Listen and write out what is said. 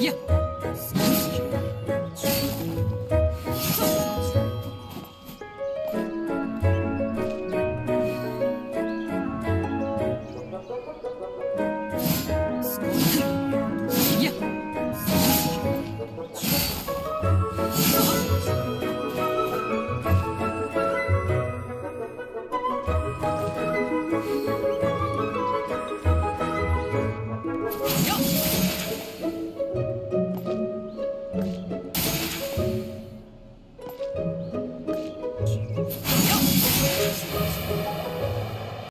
いや Eu...